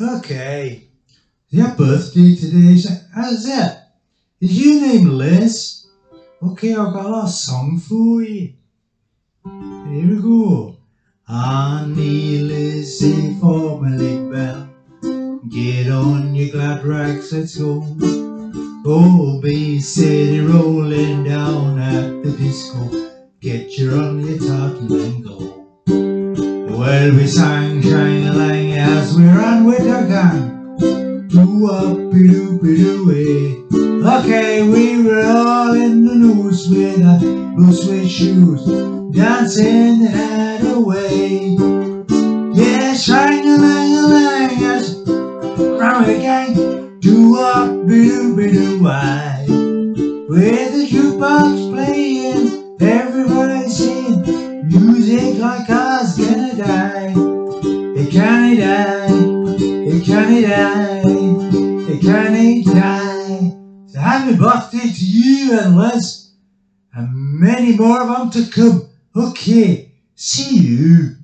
Okay. Your birthday today, is how's that? Is your name Liz? Okay, I've got a song for you. Here we go. Annie Lizzie for my leg bell. Get on your glad rags, let's go. Oh, Bay City rolling down at the disco. Get your on your tartan and go. Well, we sang shang-a-lang as we ran with our gang. Doo up doo. Okay, we were all in the news with our blue suede shoes, dancing the night away. Yeah, shang-a-lang-a-lang as we ran with the gang. Doo up doo doo. With the jukebox playing, everybody singing music like ours gonna die. Can't die, it can't die, it can't die. So happy birthday to you and Liz, and many more of them to come. Okay, see you.